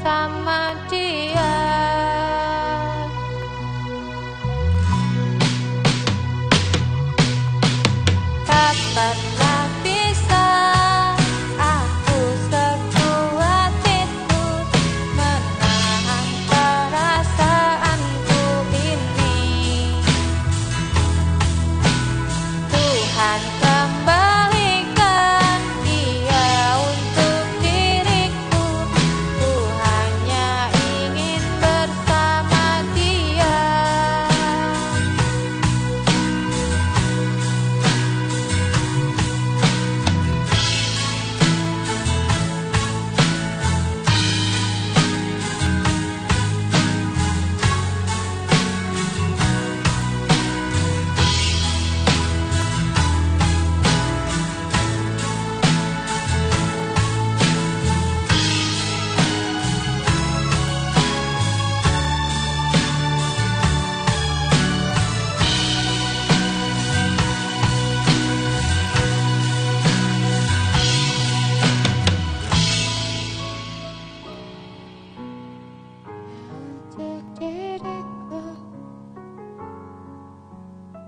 bersama dia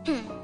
Hmm.